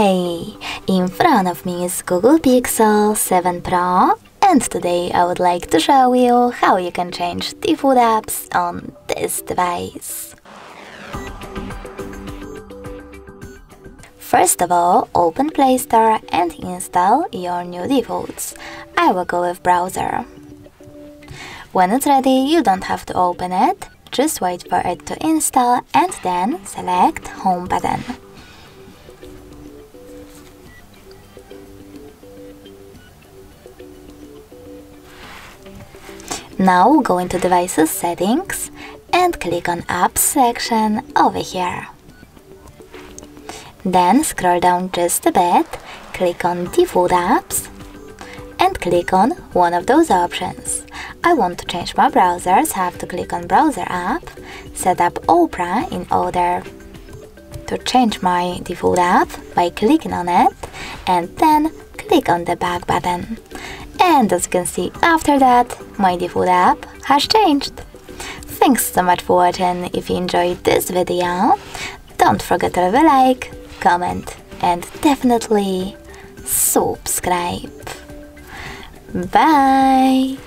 Hi! In front of me is Google Pixel 7 Pro and today I would like to show you how you can change default apps on this device. First of all, open Play Store and install your new defaults. I will go with browser. When it's ready, you don't have to open it, just wait for it to install and then select Home button. Now go into Devices Settings and click on Apps section over here. Then scroll down just a bit, click on Default Apps and click on one of those options. I want to change my browser, so I have to click on Browser app, set up Opera in order to change my default app by clicking on it and then click on the back button. And as you can see after that, my default app has changed. Thanks so much for watching. If you enjoyed this video, don't forget to leave a like, comment and definitely subscribe. Bye!